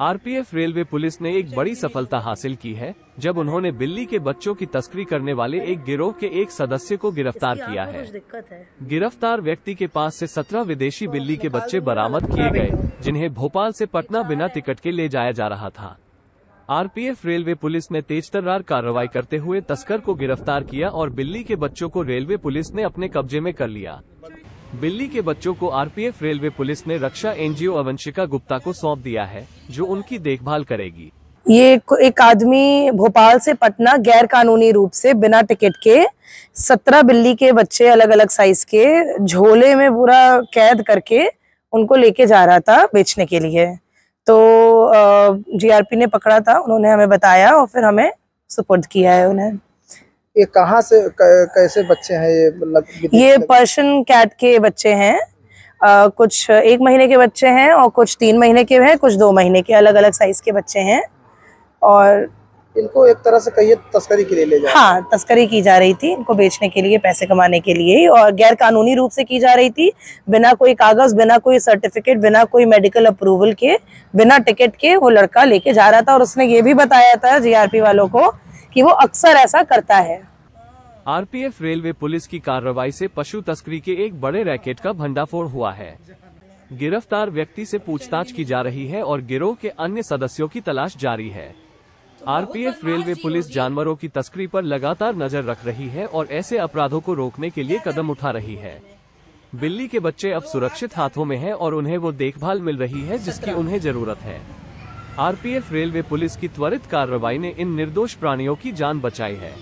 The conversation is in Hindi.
आरपीएफ रेलवे पुलिस ने एक बड़ी सफलता हासिल की है जब उन्होंने बिल्ली के बच्चों की तस्करी करने वाले एक गिरोह के एक सदस्य को गिरफ़्तार किया है। है। गिरफ़्तार व्यक्ति के पास से सत्रह विदेशी बिल्ली के बच्चे बरामद किए गए जिन्हें भोपाल से पटना बिना टिकट के ले जाया जा रहा था। आरपीएफ रेलवे पुलिस ने तेजतर्रार कार्रवाई करते हुए तस्कर को गिरफ़्तार किया और बिल्ली के बच्चों को रेलवे पुलिस ने अपने कब्जे में कर लिया। बिल्ली के बच्चों को आरपीएफ रेलवे पुलिस ने रक्षा एनजीओ अवंशिका गुप्ता को सौंप दिया है जो उनकी देखभाल करेगी। ये एक, आदमी भोपाल से पटना गैर कानूनी रूप से बिना टिकट के सत्रह बिल्ली के बच्चे अलग अलग साइज़ के झोले में पूरा कैद करके उनको लेके जा रहा था बेचने के लिए। तो जीआरपी ने पकड़ा था उन्होंने हमें बताया और फिर हमें सुपुर्द किया है उन्हें। ये कहाँ से कैसे बच्चे हैं ये मतलब ये पर्शियन कैट के बच्चे हैं। अ, कुछ एक महीने के बच्चे हैं और कुछ तीन महीने के हैं कुछ दो महीने के अलग अलग साइज़ के बच्चे हैं। और इनको एक तरह से कहिए तस्करी के लिए ले जाए हाँ तस्करी की जा रही थी इनको बेचने के लिए पैसे कमाने के लिए ही और गैर कानूनी रूप से की जा रही थी। बिना कोई कागज़ बिना कोई सर्टिफिकेट बिना कोई मेडिकल अप्रूवल के बिना टिकट के वो लड़का लेके जा रहा था और उसने ये भी बताया था जीआरपी वालों को कि वो अक्सर ऐसा करता है। आरपीएफ रेलवे पुलिस की कार्रवाई से पशु तस्करी के एक बड़े रैकेट का भंडाफोड़ हुआ है। गिरफ़्तार व्यक्ति से पूछताछ की जा रही है और गिरोह के अन्य सदस्यों की तलाश जारी है। आरपीएफ रेलवे पुलिस जानवरों की तस्करी पर लगातार नज़र रख रही है और ऐसे अपराधों को रोकने के लिए कदम उठा रही है। बिल्ली के बच्चे अब सुरक्षित हाथों में हैं और उन्हें वो देखभाल मिल रही है जिसकी उन्हें ज़रूरत है। आरपीएफ रेलवे पुलिस की त्वरित कार्रवाई ने इन निर्दोष प्राणियों की जान बचाई है।